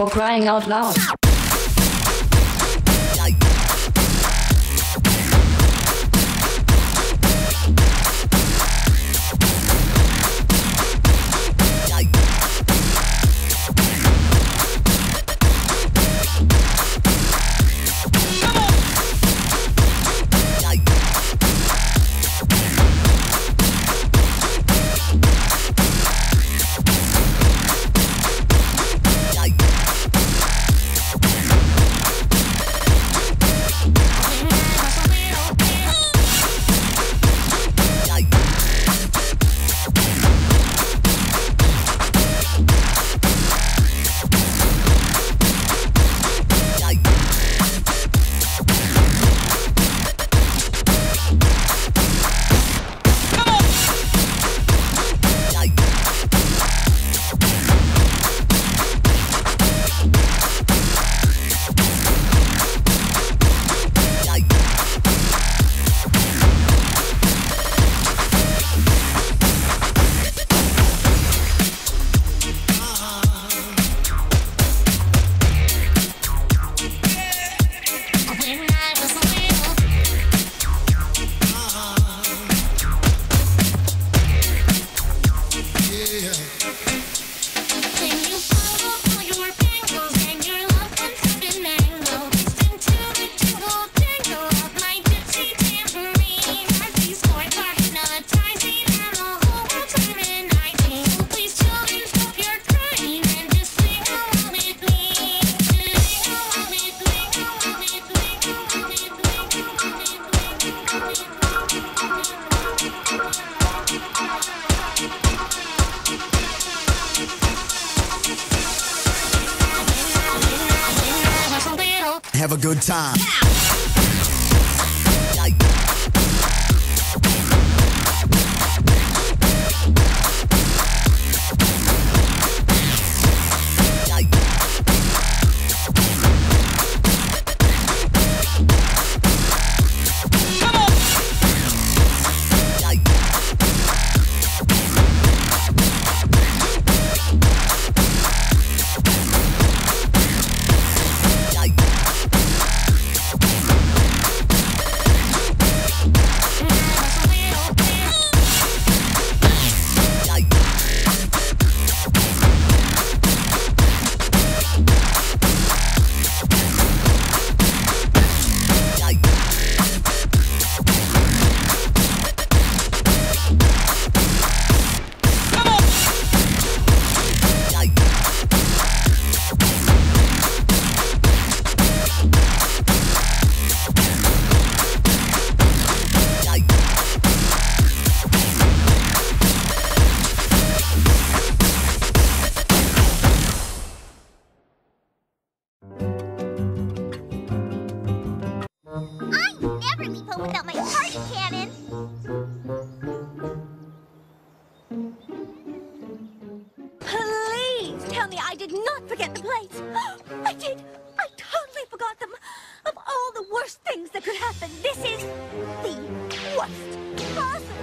for crying out loud. Have a good time. home without my party cannon. Please tell me I did not forget the plates. I did. I totally forgot them. Of all the worst things that could happen, this is the worst possible.